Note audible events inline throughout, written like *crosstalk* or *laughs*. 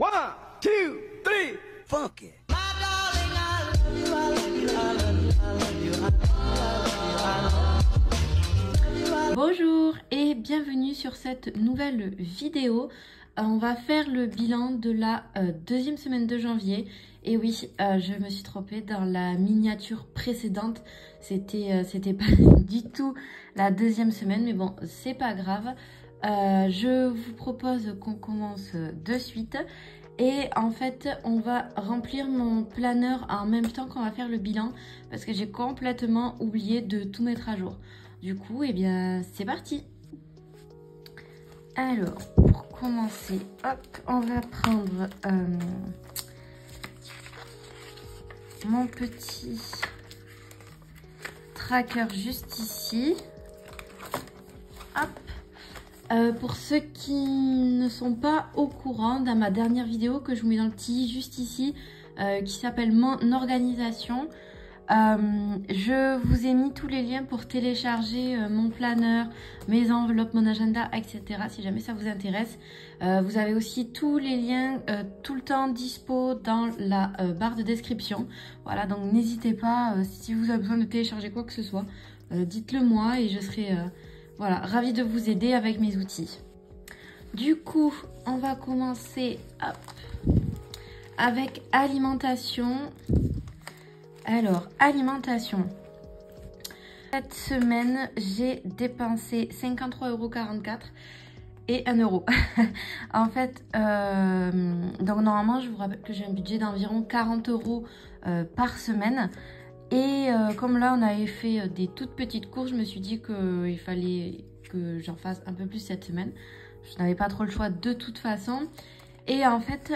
One, two, three. Bonjour et bienvenue sur cette nouvelle vidéo. Euh, on va faire le bilan de la euh, deuxième semaine de janvier. Et oui, euh, je me suis trompée dans la miniature précédente. C'était c'était *laughs* pas du tout la deuxième semaine, mais bon, c'est pas grave. Je vous propose qu'on commence de suite. Et en fait, on va remplir mon planeur en même temps qu'on va faire le bilan parce que j'ai complètement oublié de tout mettre à jour. Du coup, eh bien, c'est parti Alors, pour commencer, hop, on va prendre euh, mon petit tracker juste ici. Hop. Euh, pour ceux qui ne sont pas au courant, dans ma dernière vidéo que je vous mets dans le petit juste ici, euh, qui s'appelle Mon organisation, euh, je vous ai mis tous les liens pour télécharger mon planeur, mes enveloppes, mon agenda, etc. Si jamais ça vous intéresse. Vous avez aussi tous les liens tout le temps dispo dans la barre de description. Voilà, donc n'hésitez pas, si vous avez besoin de télécharger quoi que ce soit, dites-le moi et je serai voilà, ravie de vous aider avec mes outils. Du coup, on va commencer avec alimentation. Alors, alimentation. Cette semaine, j'ai dépensé 53,44€ et 1 euro. *laughs* en fait, euh, donc normalement, je vous rappelle que j'ai un budget d'environ 40 euros euh, par semaine. Et euh, comme là, on avait fait des toutes petites courses, je me suis dit qu'il fallait que j'en fasse un peu plus cette semaine. Je n'avais pas trop le choix de toute façon. Et en fait,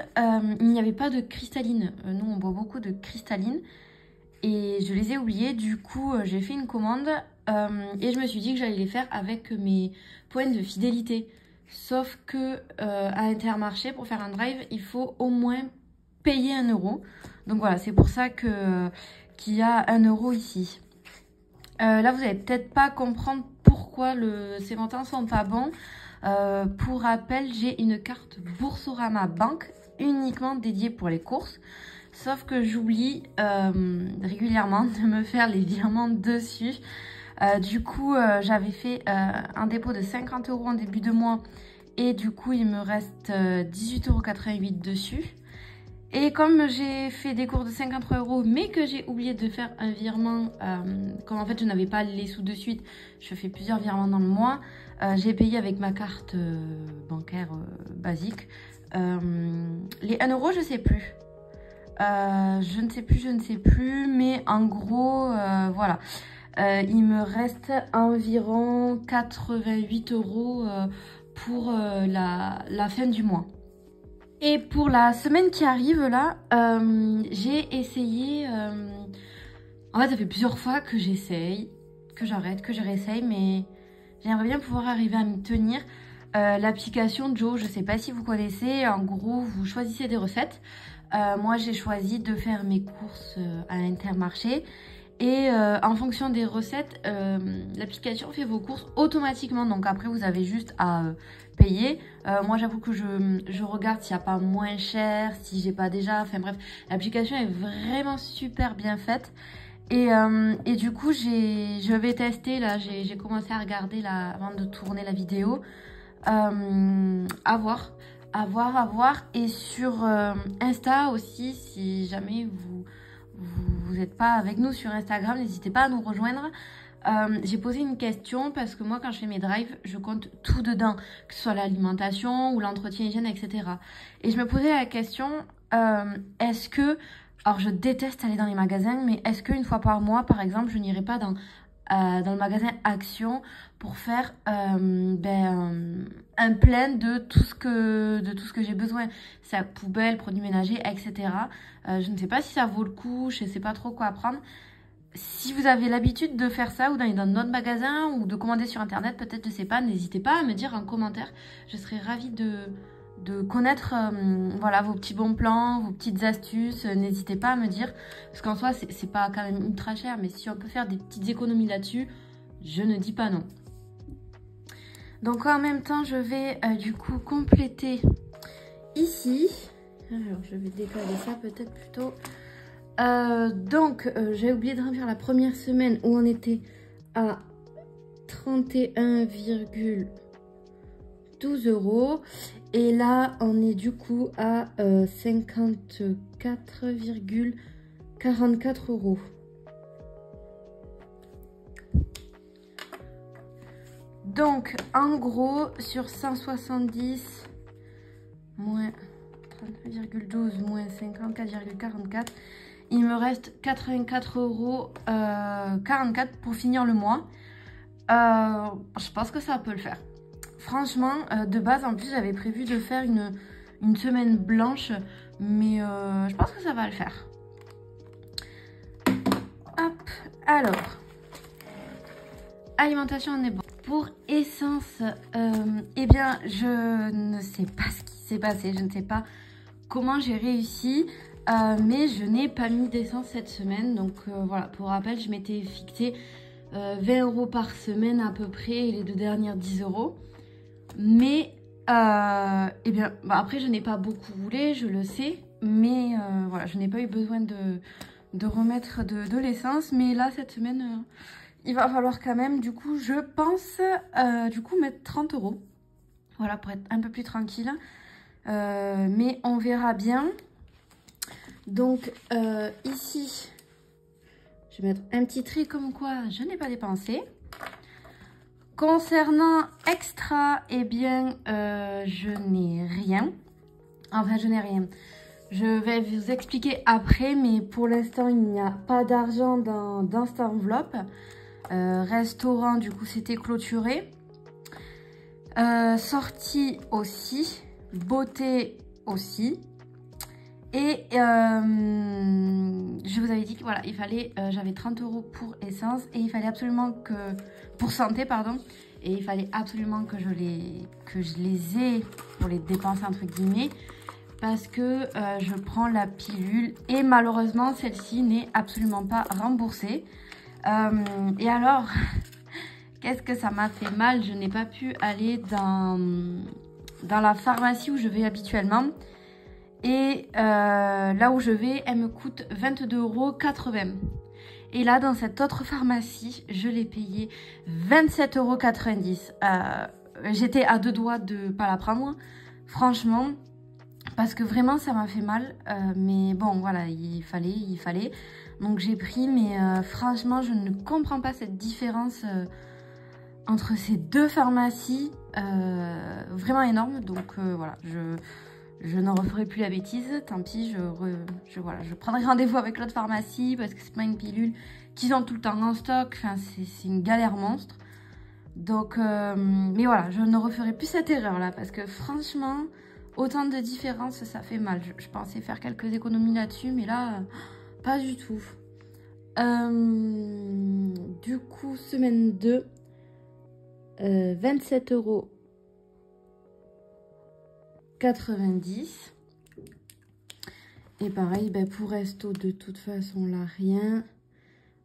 il n'y avait pas de cristalline. nous, on boit beaucoup de cristalline et je les ai oubliés. Du coup, euh, j'ai fait une commande euh, et je me suis dit que j'allais les faire avec mes points de fidélité. Sauf que euh, à Intermarché, pour faire un drive, il faut au moins payer un euro. Donc voilà, c'est pour ça que qu'il y a un euro ici. là, vous n'allez peut-être pas comprendre pourquoi le, ces montants sont pas bons. pour rappel, j'ai une carte Boursorama Banque uniquement dédiée pour les courses. Sauf que j'oublie euh, régulièrement de me faire les virements dessus. Euh, du coup, euh, j'avais fait un dépôt de 50 euros en début de mois. Et du coup, il me reste 18,88 euros dessus. Et comme j'ai fait des cours de 53 euros, mais que j'ai oublié de faire un virement, comme en fait je n'avais pas les sous de suite, je fais plusieurs virements dans le mois, j'ai payé avec ma carte bancaire basique. les 1 euro, je sais plus. Euh, je ne sais plus, je ne sais plus, mais en gros, euh, voilà. Euh, il me reste environ 88 euros pour la, fin du mois. Et pour la semaine qui arrive là, j'ai essayé... en fait, ça fait plusieurs fois que j'essaye, que j'arrête, que je réessaye, mais j'aimerais bien pouvoir arriver à me tenir. L'application Joe, je ne sais pas si vous connaissez, en gros, vous choisissez des recettes. Euh, moi, j'ai choisi de faire mes courses euh, à Intermarché. Et euh, en fonction des recettes, l'application fait vos courses automatiquement. Donc après, vous avez juste à payer. moi, j'avoue que je, regarde s'il n'y a pas moins cher, si j'ai pas déjà... Enfin bref, l'application est vraiment super bien faite. Et, du coup, je vais tester, là, j'ai commencé à regarder avant de tourner la vidéo. à voir à voir, à voir. Et sur euh, Insta aussi, si jamais vous vous n'êtes pas avec nous sur Instagram, n'hésitez pas à nous rejoindre. Euh, j'ai posé une question parce que moi, quand je fais mes drives, je compte tout dedans, que ce soit l'alimentation ou l'entretien hygiène, etc. Et je me posais la question, euh, est-ce que, alors je déteste aller dans les magasins, mais est-ce qu'une fois par mois, par exemple, je n'irai pas dans euh, dans le magasin Action pour faire euh, ben, un plein de tout ce que, que j'ai besoin. Sa poubelle, produits ménagers, etc. Euh, je ne sais pas si ça vaut le coup, je ne sais pas trop quoi prendre. Si vous avez l'habitude de faire ça ou d'aller dans notre magasin ou de commander sur internet, peut-être, je sais pas, n'hésitez pas à me dire en commentaire. Je serais ravie de, de connaître euh, voilà, vos petits bons plans, vos petites astuces. N'hésitez pas à me dire. Parce qu'en soi, c'est pas quand même ultra cher. Mais si on peut faire des petites économies là-dessus, je ne dis pas non. Donc en même temps, je vais euh, du coup compléter ici. je vais décaler ça peut-être plutôt. Euh, donc, euh, j'ai oublié de remplir la première semaine où on était à 31,12 euros. Et là, on est du coup à 54,44 euros. Donc, en gros, sur 170, moins 39,12, moins 54,44, il me reste 84 euros 44 pour finir le mois. Euh, je pense que ça peut le faire. Franchement, euh, de base, en plus, j'avais prévu de faire une, une semaine blanche, mais euh, je pense que ça va le faire. Hop, alors, alimentation, on est bon. Essence, euh, eh bien, je ne sais pas ce qui s'est passé. Je ne sais pas comment j'ai réussi. Euh, mais je n'ai pas mis d'essence cette semaine. Donc euh, voilà, pour rappel, je m'étais fixé 20 euros par semaine à peu près. Et les deux dernières 10 euros. Mais, eh bien, bah, après, je n'ai pas beaucoup roulé, je le sais. Mais voilà, je n'ai pas eu besoin de, de remettre de, de l'essence. Mais là, cette semaine il va falloir quand même, du coup, je pense, euh, du coup, mettre 30 euros. Voilà, pour être un peu plus tranquille. Euh, mais on verra bien. Donc, euh, ici, je vais mettre un petit tri comme quoi je n'ai pas dépensé. Concernant extra, eh bien, je n'ai rien. Enfin, je n'ai rien. Je vais vous expliquer après, mais pour l'instant, il n'y a pas d'argent dans, dans cette enveloppe. Euh, restaurant, du coup, c'était clôturé. Euh, sortie aussi. Beauté aussi. Et euh, je vous avais dit que voilà, il fallait, j'avais 30 euros pour essence et il fallait absolument que, pour santé pardon, et il fallait absolument que je les, que je les ai pour les dépenser entre guillemets parce que je prends la pilule et malheureusement celle-ci n'est absolument pas remboursée. Euh, et alors, *laughs* qu'est-ce que ça m'a fait mal? Je n'ai pas pu aller dans, dans la pharmacie où je vais habituellement. Et euh, là où je vais, elle me coûte 22,80 euros. Et là, dans cette autre pharmacie, je l'ai payé 27,90 euros. Euh, j'étais à deux doigts de pas la prendre, franchement, parce que vraiment, ça m'a fait mal. mais bon, voilà, il fallait, il fallait. Donc j'ai pris, mais euh, franchement, je ne comprends pas cette différence euh, entre ces deux pharmacies. Euh, vraiment énorme. Donc voilà, je, je ne referai plus la bêtise. Tant pis, je, voilà, je prendrai rendez-vous avec l'autre pharmacie parce que c'est pas une pilule qu'ils ont tout le temps en stock. C'est une galère monstre. Donc, mais voilà, je ne referai plus cette erreur là parce que franchement, autant de différences, ça fait mal. Je pensais faire quelques économies là-dessus, mais là... Pas du tout. Euh, du coup, semaine 2, 27 euh, euros 90. Et pareil, ben pour resto, de toute façon, là, rien.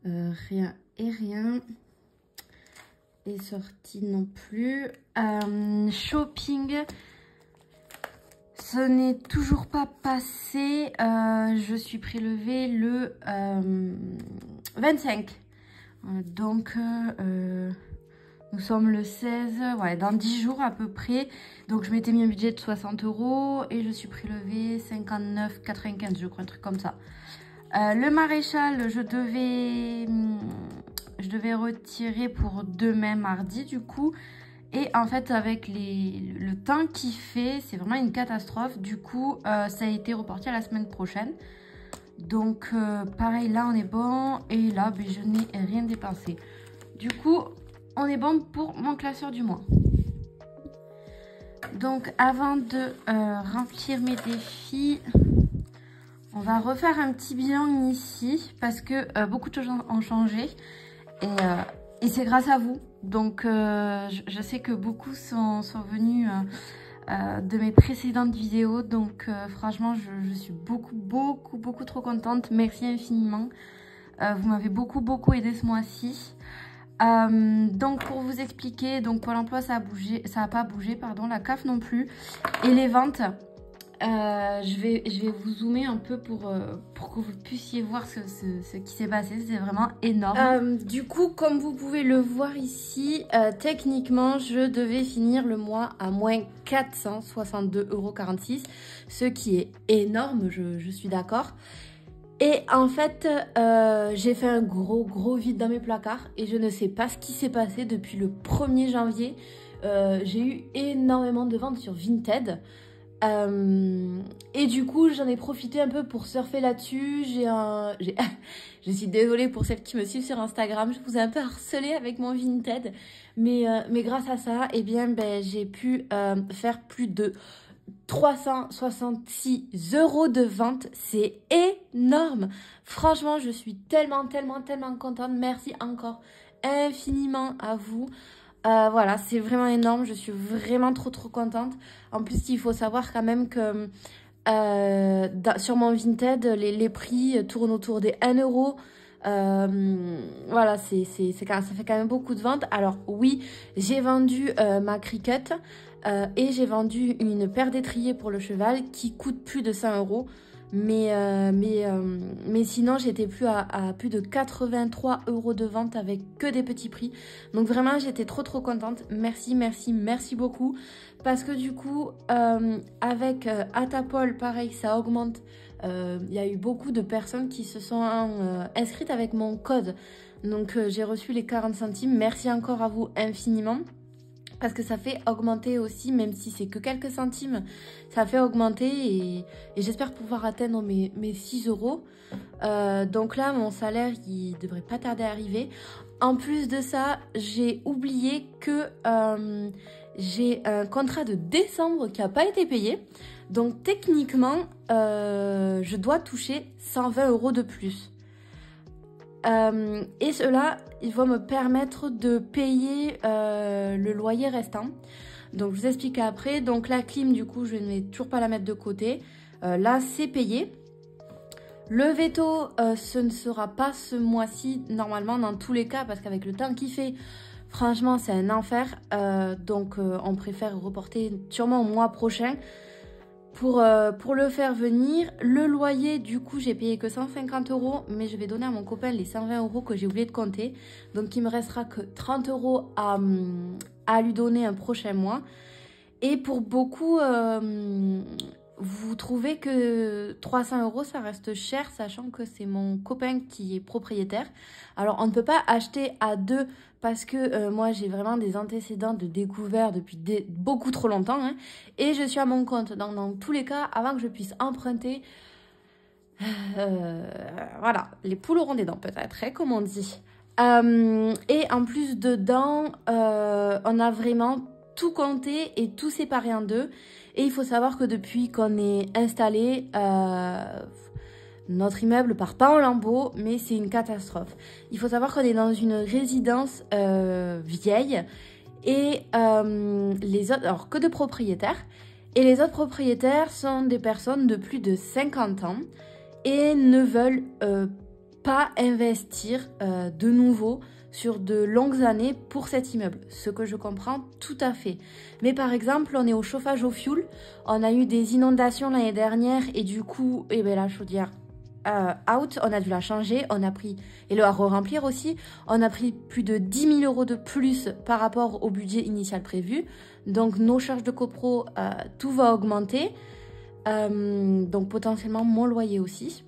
Euh, rien et rien. Les sorties non plus. shopping, ce n'est toujours pas passé. Euh, je suis prélevée le 25. Euh, donc, euh, nous sommes le 16, ouais, dans 10 jours à peu près. Donc, je m'étais mis un budget de 60 euros et je suis prélevée 59,95, je crois, un truc comme ça. le maréchal, je devais, je devais retirer pour demain mardi, du coup. Et en fait, avec le temps qu'il fait, c'est vraiment une catastrophe. Du coup, euh, ça a été reporté à la semaine prochaine. Donc, euh, pareil, là, on est bon. Et là, ben, je n'ai rien dépensé. Du coup, on est bon pour mon classeur du mois. Donc, avant de euh, remplir mes défis, on va refaire un petit bilan ici. Parce que beaucoup de choses ont changé. Et et c'est grâce à vous. Donc, euh, je, sais que beaucoup sont, venus euh, euh, de mes précédentes vidéos. Donc, franchement, je, suis beaucoup, beaucoup, beaucoup trop contente. Merci infiniment. vous m'avez beaucoup, beaucoup aidé ce mois-ci. donc, pour vous expliquer, donc Pôle emploi, ça a bougé, ça a pas bougé, pardon, la CAF non plus. Et les ventes, Euh, je, vais, je vais vous zoomer un peu pour, euh, pour que vous puissiez voir ce, ce, qui s'est passé. C'est vraiment énorme. Euh, du coup, comme vous pouvez le voir ici, techniquement, je devais finir le mois à moins 462,46€, ce qui est énorme, je, je suis d'accord. Et en fait, j'ai fait un gros gros vide dans mes placards et je ne sais pas ce qui s'est passé depuis le 1er janvier. j'ai eu énormément de ventes sur Vinted. Euh, et du coup, j'en ai profité un peu pour surfer là-dessus. J'ai un, *laughs* je suis désolée pour celles qui me suivent sur Instagram. Je vous ai un peu harcelé avec mon Vinted, mais euh, mais grâce à ça, eh bien, ben j'ai pu euh, faire plus de 366 euros de vente. C'est énorme. Franchement, je suis tellement, tellement, tellement contente. Merci encore infiniment à vous. Euh, voilà, c'est vraiment énorme. Je suis vraiment trop, trop contente. En plus, il faut savoir quand même que euh, sur mon Vinted, les, prix tournent autour des 1 euro. Euh, voilà, c'est, ça fait quand même beaucoup de ventes. Alors oui, j'ai vendu ma cricket et j'ai vendu une paire d'étriers pour le cheval qui coûte plus de 100 euros. Mais, euh, euh, mais sinon, j'étais plus à, plus de 83 euros de vente avec que des petits prix. Donc vraiment, j'étais trop trop contente. Merci, merci, merci beaucoup. Parce que du coup, euh, avec Atapol, pareil, ça augmente. Il y a eu beaucoup de personnes qui se sont inscrites avec mon code. Donc j'ai reçu les 40 centimes. Merci encore à vous infiniment parce que ça fait augmenter aussi, même si c'est que quelques centimes, ça fait augmenter et, j'espère pouvoir atteindre mes, 6 euros. Euh, donc là, mon salaire, il devrait pas tarder à arriver. En plus de ça, j'ai oublié que euh, j'ai un contrat de décembre qui n'a pas été payé. Donc techniquement, euh, je dois toucher 120 euros de plus. Euh, et cela, il va me permettre de payer euh, le loyer restant. Donc je vous explique après. Donc la clim, du coup, je ne vais toujours pas la mettre de côté. Euh, là, c'est payé. Le veto, ce ne sera pas ce mois-ci, normalement, dans tous les cas, parce qu'avec le temps qu'il fait, franchement, c'est un enfer. donc on préfère reporter sûrement au mois prochain. Pour, euh, pour, le faire venir. Le loyer, du coup, j'ai payé que 150 euros, mais je vais donner à mon copain les 120 euros que j'ai oublié de compter. Donc, il me restera que 30 euros à, à lui donner un prochain mois. Et pour beaucoup, euh, vous trouvez que 300 euros, ça reste cher, sachant que c'est mon copain qui est propriétaire. Alors, on ne peut pas acheter à deux parce que euh, moi, j'ai vraiment des antécédents de découvert depuis beaucoup trop longtemps. Hein, et je suis à mon compte. Donc, dans tous les cas, avant que je puisse emprunter, euh, voilà, les poules auront des dents peut-être, hein, comme on dit. Euh, et en plus dedans, on a vraiment tout compté et tout séparé en deux. Et il faut savoir que depuis qu'on est installé, notre immeuble part pas en lambeaux, mais c'est une catastrophe. Il faut savoir qu'on est dans une résidence euh, vieille et euh, les autres, alors que de propriétaires. Et les autres propriétaires sont des personnes de plus de 50 ans et ne veulent pas investir de nouveau sur de longues années pour cet immeuble, ce que je comprends tout à fait. Mais par exemple, on est au chauffage au fioul, on a eu des inondations l'année dernière et du coup, eh ben, la chaudière euh, out, on a dû la changer, on a pris, et le re-remplir aussi, on a pris plus de 10 000 euros de plus par rapport au budget initial prévu. Donc nos charges de copro, euh, tout va augmenter. Euh, donc potentiellement mon loyer aussi.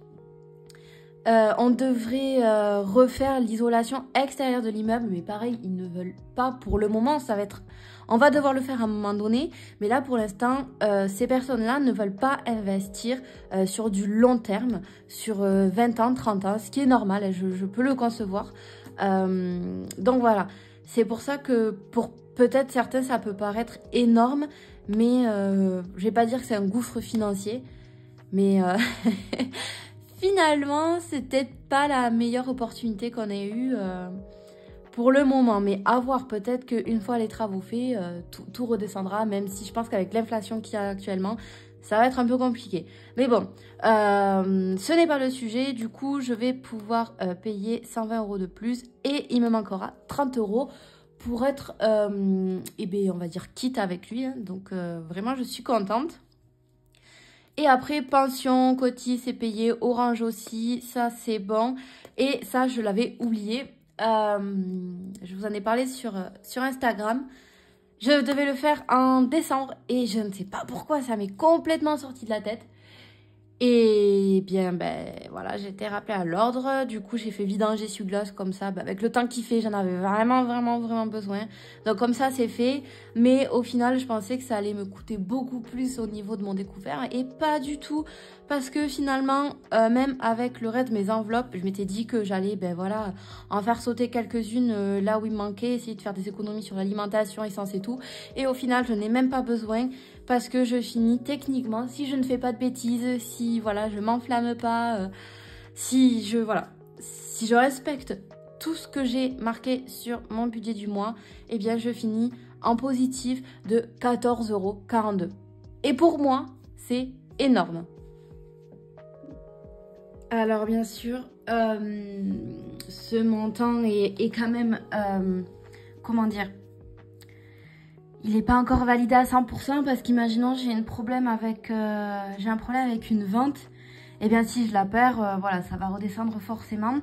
On devrait refaire l'isolation extérieure de l'immeuble, mais pareil, ils ne veulent pas pour le moment. Ça va être, on va devoir le faire à un moment donné, mais là pour l'instant, euh, ces personnes-là ne veulent pas investir sur du long terme, sur 20 ans, 30 ans, ce qui est normal. Je, je peux le concevoir. donc voilà, c'est pour ça que pour peut-être certains, ça peut paraître énorme, mais je vais pas dire que c'est un gouffre financier, mais *laughs* finalement, c'était pas la meilleure opportunité qu'on ait eue euh, pour le moment. Mais à voir, peut-être qu'une fois les travaux faits, euh, tout, redescendra, même si je pense qu'avec l'inflation qu'il y a actuellement, ça va être un peu compliqué. Mais bon, euh, ce n'est pas le sujet. Du coup, je vais pouvoir payer 120 euros de plus et il me manquera 30 euros pour être, eh bien, on va dire, quitte avec lui. Hein. Donc, vraiment, je suis contente. Et après, pension, cotis, c'est payé, orange aussi, ça c'est bon. Et ça, je l'avais oublié. Euh, je vous en ai parlé sur, sur Instagram. Je devais le faire en décembre et je ne sais pas pourquoi ça m'est complètement sorti de la tête. Et bien, ben voilà, j'ai été rappelée à l'ordre. Du coup, j'ai fait vidanger essuie-glace comme ça. Ben, avec le temps qu'il fait, j'en avais vraiment, vraiment, vraiment besoin. Donc comme ça, c'est fait. Mais au final, je pensais que ça allait me coûter beaucoup plus au niveau de mon découvert. Et pas du tout. Parce que finalement, euh, même avec le reste de mes enveloppes, je m'étais dit que j'allais, ben voilà, en faire sauter quelques-unes euh, là où il manquait. Essayer de faire des économies sur l'alimentation, essence et tout. Et au final, je n'ai même pas besoin parce que je finis techniquement, si je ne fais pas de bêtises, si voilà, je m'enflamme pas, euh, si je voilà, si je respecte tout ce que j'ai marqué sur mon budget du mois, eh bien je finis en positif de 14,42€. Et pour moi, c'est énorme. Alors bien sûr, euh, ce montant est, quand même, euh, comment dire, il n'est pas encore validé à 100% parce qu'imaginons j'ai un problème avec euh, j'ai un problème avec une vente. Et eh bien si je la perds voilà ça va redescendre forcément.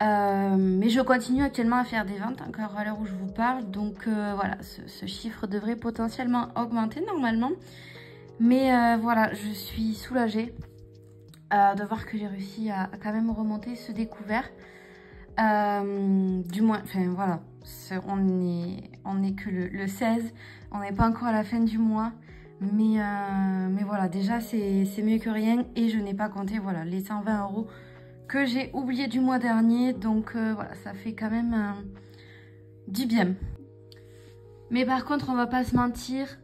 Mais je continue actuellement à faire des ventes encore à l'heure où je vous parle. Donc voilà ce, chiffre devrait potentiellement augmenter normalement. Mais voilà je suis soulagée de voir que j'ai réussi à, quand même remonter ce découvert du moins enfin voilà on n'est on est que le, 16, on n'est pas encore à la fin du mois. Mais, euh, mais voilà, déjà c'est mieux que rien et je n'ai pas compté voilà, les 120 euros que j'ai oublié du mois dernier. Donc euh, voilà, ça fait quand même euh, du bien. Mais par contre, on va pas se mentir,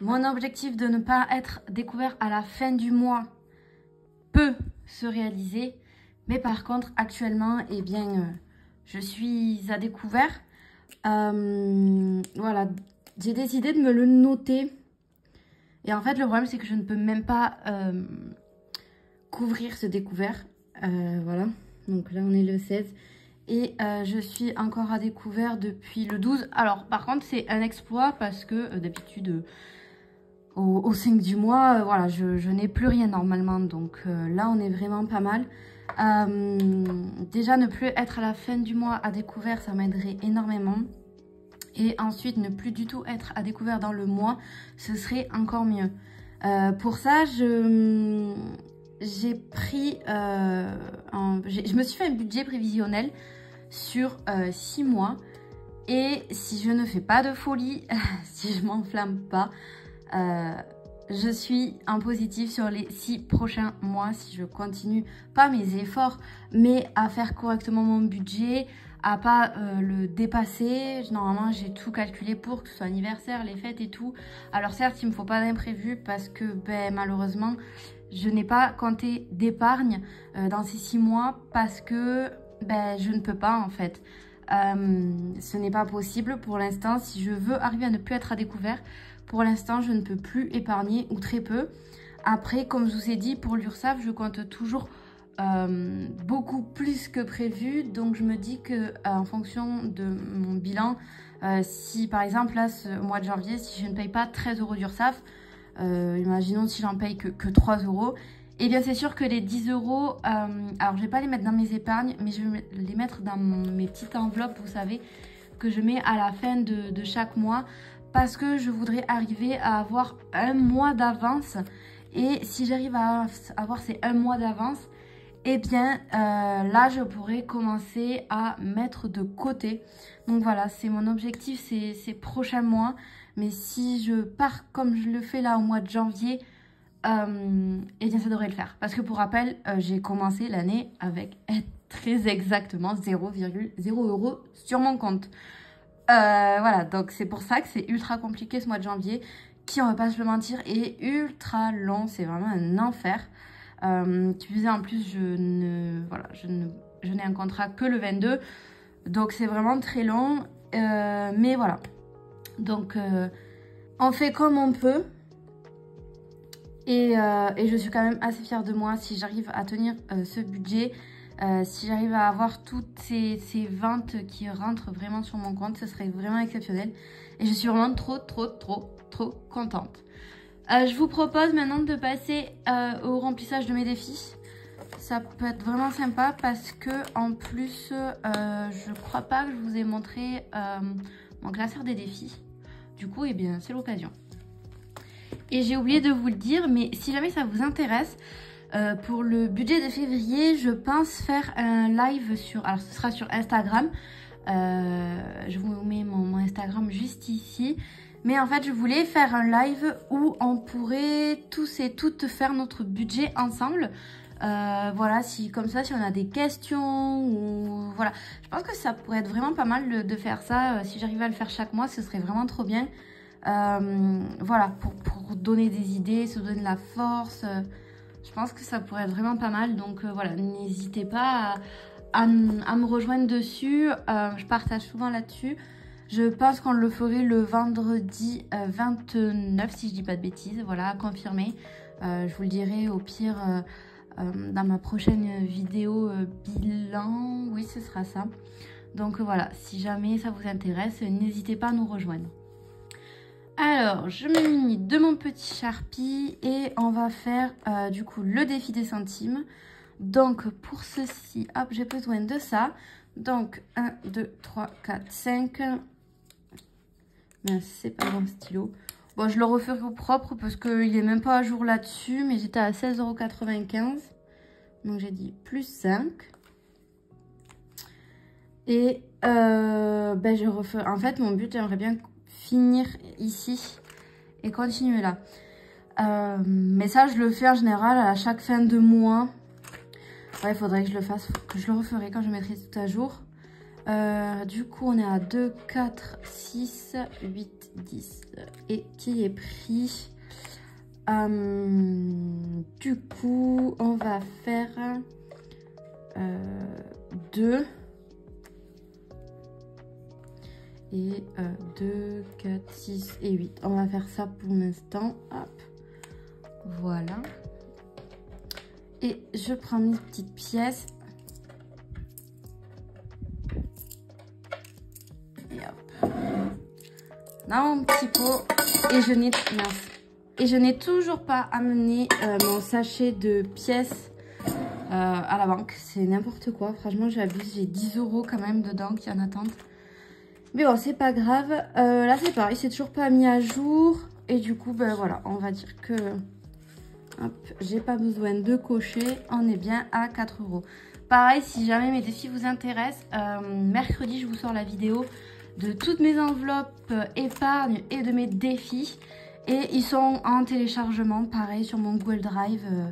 mon objectif de ne pas être découvert à la fin du mois peut se réaliser. Mais par contre, actuellement, eh bien, je suis à découvert. Euh, voilà, j'ai décidé de me le noter. Et en fait, le problème, c'est que je ne peux même pas euh, couvrir ce découvert. Euh, voilà, donc là, on est le 16. Et je suis encore à découvert depuis le 12. Alors, par contre, c'est un exploit parce que d'habitude, au, 5 du mois, voilà, je, n'ai plus rien normalement. Donc là, on est vraiment pas mal. Euh, déjà, ne plus être à la fin du mois à découvert, ça m'aiderait énormément. Et ensuite, ne plus du tout être à découvert dans le mois, ce serait encore mieux. Euh, pour ça, je j'ai pris, euh, je me suis fait un budget prévisionnel sur 6 mois. Et si je ne fais pas de folie, *laughs* si je m'enflamme pas, je suis en positif sur les six prochains mois si je continue pas mes efforts mais à faire correctement mon budget à pas euh, le dépasser. Normalement j'ai tout calculé pour que ce soit anniversaire les fêtes et tout. Alors certes il me faut pas d'imprévu parce que ben malheureusement je n'ai pas compté d'épargne euh, dans ces six mois parce que ben je ne peux pas en fait euh, ce n'est pas possible pour l'instant si je veux arriver à ne plus être à découvert pour l'instant, je ne peux plus épargner ou très peu. Après, comme je vous ai dit, pour l'URSSAF, je compte toujours euh, beaucoup plus que prévu. Donc, je me dis que euh, en fonction de mon bilan, si par exemple, là, ce mois de janvier, si je ne paye pas 13 euros d'URSSAF, imaginons si j'en paye que, que 3 euros, eh bien c'est sûr que les 10 euros, alors je vais pas les mettre dans mes épargnes, mais je vais les mettre dans mes petites enveloppes, vous savez, que je mets à la fin de, de chaque mois parce que je voudrais arriver à avoir un mois d'avance. Et si j'arrive à avoir ces un mois d'avance, eh bien euh, là je pourrais commencer à mettre de côté. Donc voilà, c'est mon objectif ces, prochains mois. Mais si je pars comme je le fais là au mois de janvier, euh, eh bien ça devrait le faire. Parce que pour rappel, euh, j'ai commencé l'année avec très exactement 0,0 euros sur mon compte. Euh, voilà, donc c'est pour ça que c'est ultra compliqué ce mois de janvier, qui, on va pas se le mentir, est ultra long. C'est vraiment un enfer. Tu disais en plus, je ne, voilà, je ne, je n'ai un contrat que le 22, donc c'est vraiment très long. Mais voilà, donc on fait comme on peut. Et, et, je suis quand même assez fière de moi si j'arrive à tenir ce budget. Euh, si j'arrive à avoir toutes ces, ventes qui rentrent vraiment sur mon compte, ce serait vraiment exceptionnel. Et je suis vraiment trop, trop, trop, trop contente. Euh, je vous propose maintenant de passer euh, au remplissage de mes défis. Ça peut être vraiment sympa parce que en plus, euh, je crois pas que je vous ai montré mon classeur des défis. Du coup, eh bien, c'est l'occasion. Et j'ai oublié de vous le dire, mais si jamais ça vous intéresse, pour le budget de février, je pense faire un live sur... Alors, ce sera sur Instagram. je vous mets mon Instagram juste ici. Mais en fait, je voulais faire un live où on pourrait tous et toutes faire notre budget ensemble. Euh, voilà, si comme ça, si on a des questions ou voilà. Je pense que ça pourrait être vraiment pas mal de, faire ça. Euh, si j'arrivais à le faire chaque mois, ce serait vraiment trop bien. Euh, voilà, pour, donner des idées, se donner de la force. je pense que ça pourrait être vraiment pas mal. Donc voilà, n'hésitez pas à, à, me rejoindre dessus. je partage souvent là-dessus. Je pense qu'on le ferait le vendredi 29, euh, si je dis pas de bêtises. Voilà, confirmé. Euh, je vous le dirai au pire euh, dans ma prochaine vidéo bilan. Oui, ce sera ça. Donc voilà, si jamais ça vous intéresse, n'hésitez pas à nous rejoindre. Alors, je me munis de mon petit Sharpie et on va faire du coup le défi des centimes. Donc pour ceci, hop, j'ai besoin de ça. Donc 1, 2, 3, 4, 5 c'est pas bon stylo. Bon, je le referai au propre parce qu'il est même pas à jour là-dessus. Mais j'étais à 16,95€. Donc j'ai dit plus 5. Et euh, ben je refais. En fait, mon but, j'aimerais bien finir ici et continuer là. Euh, mais ça, je le fais en général à chaque fin de mois. Il faudrait que je le fasse, que je le referai quand je mettrai tout à jour. Euh, du coup, on est à 2, 4, 6, 8, 10. Et qui est pris euh, Du coup, on va faire 2. Et 2, 4, 6 et 8. On va faire ça pour l'instant. Hop. Voilà. Et je prends mes petites pièces dans mon petit pot et je n'ai et je n'ai toujours pas amené euh, mon sachet de pièces euh, à la banque. C'est n'importe quoi. Franchement, j'abuse. J'ai 10 euros quand même dedans qui en attendent. Mais bon, c'est pas grave. Euh, là, c'est pareil. C'est toujours pas mis à jour. Et du coup, ben voilà, on va dire que... j'ai pas besoin de cocher. On est bien à 4 euros. Pareil, si jamais mes défis vous intéressent, mercredi, je vous sors la vidéo de toutes mes enveloppes épargne et de mes défis. Et ils sont en téléchargement, pareil, sur mon Google Drive, euh,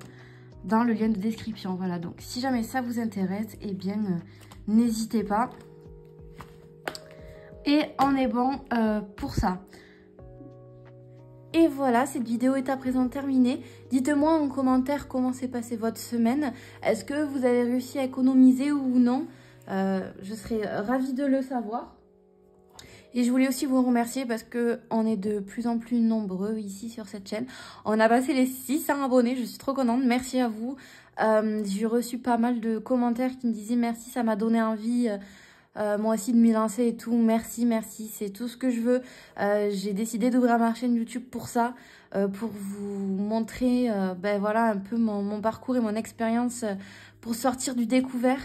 dans le lien de description. Voilà, donc si jamais ça vous intéresse, eh bien, euh, n'hésitez pas. Et on est bon euh, pour ça. Et voilà, cette vidéo est à présent terminée. Dites-moi en commentaire comment s'est passée votre semaine. Est-ce que vous avez réussi à économiser ou non Je serais ravie de le savoir. Et je voulais aussi vous remercier parce que on est de plus en plus nombreux ici sur cette chaîne. On a passé les 600 abonnés, je suis trop contente. Merci à vous. Euh, J'ai reçu pas mal de commentaires qui me disaient merci, ça m'a donné envie... Euh, moi aussi de m'y lancer et tout. Merci, merci. C'est tout ce que je veux. Euh, J'ai décidé d'ouvrir ma chaîne YouTube pour ça, euh, pour vous montrer ben voilà un peu mon, parcours et mon expérience pour sortir du découvert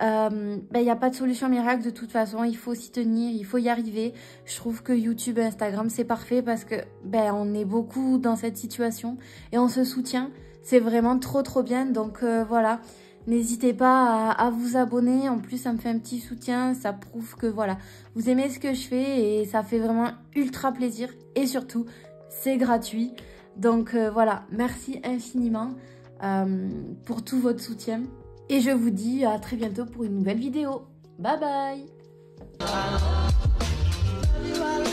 il n'y ben, a pas de solution miracle de toute façon, il faut s'y tenir, il faut y arriver. Je trouve que YouTube et Instagram c'est parfait parce que ben on est beaucoup dans cette situation et on se soutient. C'est vraiment trop trop bien donc voilà. N'hésitez pas à, vous abonner, en plus ça me fait un petit soutien, ça prouve que voilà, vous aimez ce que je fais et ça fait vraiment ultra plaisir et surtout c'est gratuit. Donc euh, voilà, merci infiniment pour tout votre soutien. Et je vous dis à très bientôt pour une nouvelle vidéo. Bye bye